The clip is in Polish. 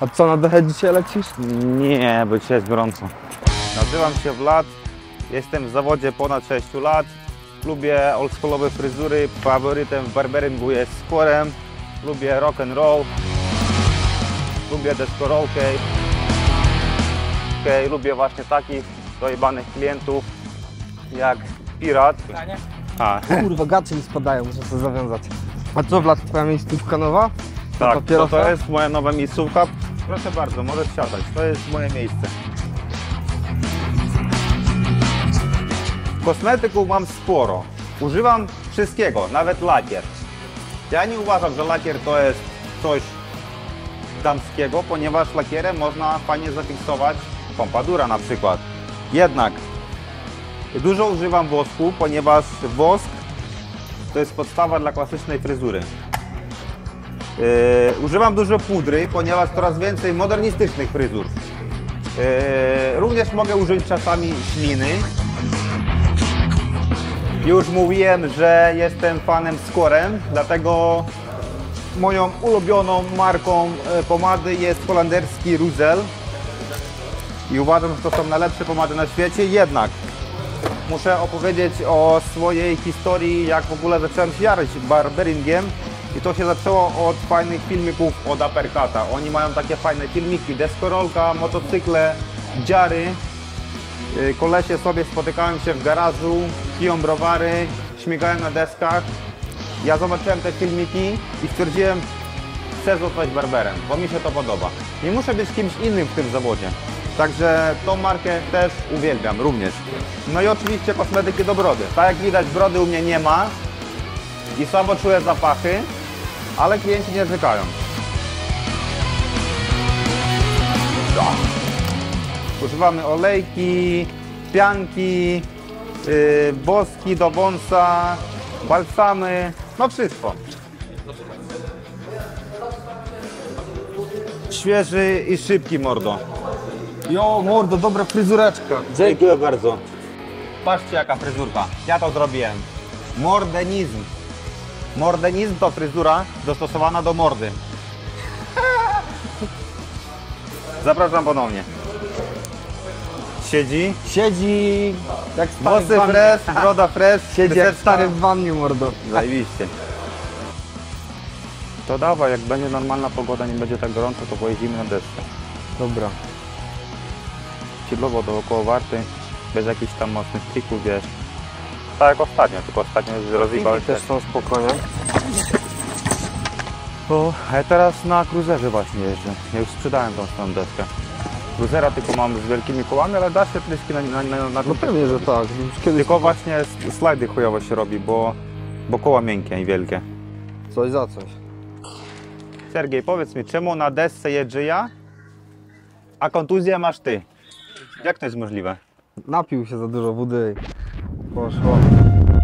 A co, na dechę dzisiaj lecisz? Nie, bo dzisiaj jest gorąco. Nazywam się Vlad, jestem w zawodzie ponad 6 lat. Lubię oldschoolowe fryzury, faworytem w barberingu jest sporem. Lubię rock and roll. Lubię deskorolkę. Okej, Lubię właśnie takich dojebanych klientów jak Pirat. A, Kurwa, gacie mi spadają, muszę sobie zawiązać. A co, Wlad, twoja miejscówka nowa? Tak, to, to jest moja nowa miejscówka. Proszę bardzo, możesz siadać, to jest moje miejsce. Kosmetyków mam sporo. Używam wszystkiego, nawet lakier. Ja nie uważam, że lakier to jest coś damskiego, ponieważ lakierem można fajnie zafiksować pompadura na przykład. Jednak dużo używam wosku, ponieważ wosk to jest podstawa dla klasycznej fryzury. Yy, używam dużo pudry, ponieważ coraz więcej modernistycznych fryzur. Yy, również mogę użyć czasami śliny. Już mówiłem, że jestem fanem Skorem, dlatego moją ulubioną marką e, pomady jest holenderski Ruzel. I uważam, że to są najlepsze pomady na świecie. Jednak muszę opowiedzieć o swojej historii, jak w ogóle zacząłem się jarać barberingiem. I to się zaczęło od fajnych filmików od Aperkata. Oni mają takie fajne filmiki, deskorolka, motocykle, dziary. Y, Kolesie sobie spotykają się w garażu, piją browary, śmigają na deskach. Ja zobaczyłem te filmiki i stwierdziłem, chcę zostać barberem, bo mi się to podoba. Nie muszę być kimś innym w tym zawodzie. Także tą markę też uwielbiam również. No i oczywiście kosmetyki do brody. Tak jak widać brody u mnie nie ma i słabo czuję zapachy, ale klienci nie narzekają. Używamy olejki, pianki, yy, boski do wąsa, balsamy, no wszystko. Świeży i szybki mordo. Jo, mordo, dobra fryzureczka. Dziękuję bardzo. Patrzcie jaka fryzurka. Ja to zrobiłem. Mordenizm. Mordenizm to fryzura dostosowana do mordy. Zapraszam ponownie. Siedzi. Siedzi jak stary w Włosy wannie. fresh, broda fresh. Siedzi jak wyseczka. stary w wannie, mordo. Zajebiście. To dawaj, jak będzie normalna pogoda, nie będzie tak gorąco, to pojedziemy na desce. Dobra. chillowo dookoła warty, bez jakichś tam mocnych trików, wiesz. Tak jak ostatnio, tylko ostatnio rozjebałeś też są spokojnie. O, a ja teraz na kruzerze właśnie jeżdżę. Ja już sprzedałem tą swoją deskę. Kruzera tylko mam z wielkimi kołami, ale da się tryski na, na, na, na No pewnie, że tak. Kiedyś Tylko właśnie slajdy chujowo się robi, bo, bo koła miękkie i wielkie. coś za coś. Sergiej, powiedz mi, czemu na desce jeżdżę ja, a kontuzję masz ty? Jak to jest możliwe? Napił się za dużo wody 我说。